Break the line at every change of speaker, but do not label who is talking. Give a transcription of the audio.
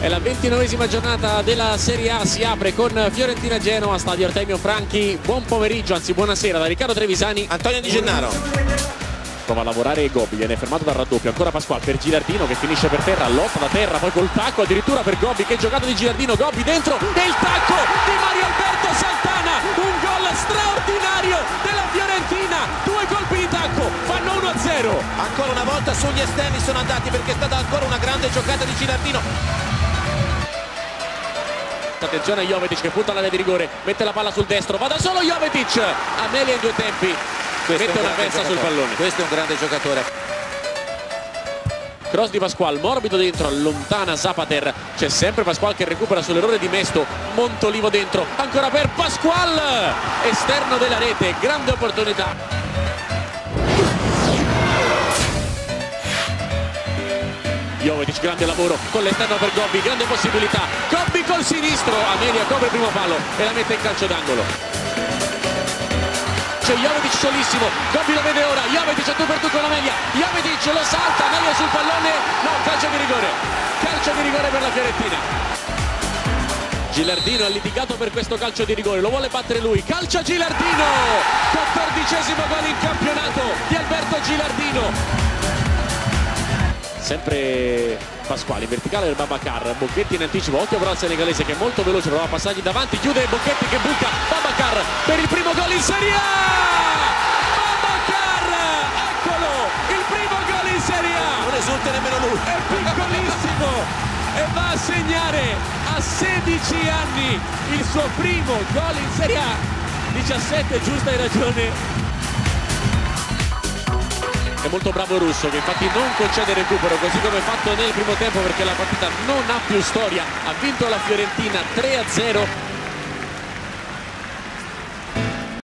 E la ventinovesima giornata della Serie A si apre con Fiorentina Genoa, stadio Artemio Franchi. Buon pomeriggio, anzi buonasera da Riccardo Trevisani.
Antonio Di Gennaro.
Prova a lavorare Gobbi, viene fermato dal raddoppio, ancora Pasquale per Gilardino che finisce per terra, lotta da terra, poi col tacco addirittura per Gobbi, che giocata di Gilardino, Gobbi dentro e il tacco di Mario Alberto Santana, un gol straordinario della Fiorentina, due colpi di tacco, fanno 1-0.
Ancora una volta sugli esterni sono andati perché è stata ancora una grande giocata di Gilardino.
Attenzione a Jovetic che punta l'area di rigore, mette la palla sul destro, va da solo Jovetic, Amelia in due tempi,
Questo
mette
un
una pezza sul pallone.
Questo è un grande giocatore.
Cross di Pasquale, morbido dentro, allontana Zapater, c'è sempre Pasquale che recupera sull'errore di Mesto, Montolivo dentro, ancora per Pasquale, esterno della rete, grande opportunità. Jovetic, grande lavoro con l'esterno per Gobbi, grande possibilità, Gobbi col sinistro, Amelia copre il primo palo e la mette in calcio d'angolo. C'è Jovetic solissimo, Gobbi lo vede ora, Jovetic a tu per tu con Amelia, Jovetic lo salta, Amelia sul pallone, no, calcio di rigore, calcio di rigore per la Fiorentina. Gilardino ha litigato per questo calcio di rigore, lo vuole battere lui, calcia Gilardino, quattordicesimo gol in campionato di Alberto Gilardino. Sempre Pasquale in verticale del Babacar, Bocchetti in anticipo, occhio però al senegalese che è molto veloce, prova a passargli davanti, chiude Bocchetti che buca, Babacar per il primo gol in Serie A! Babacar, eccolo, il primo gol in Serie A!
Non esulta nemmeno lui.
è piccolissimo e va a segnare a 16 anni il suo primo gol in Serie A 17 giusta hai ragione è molto bravo Russo che infatti non concede recupero così come fatto nel primo tempo perché la partita non ha più storia. Ha vinto la Fiorentina 3-0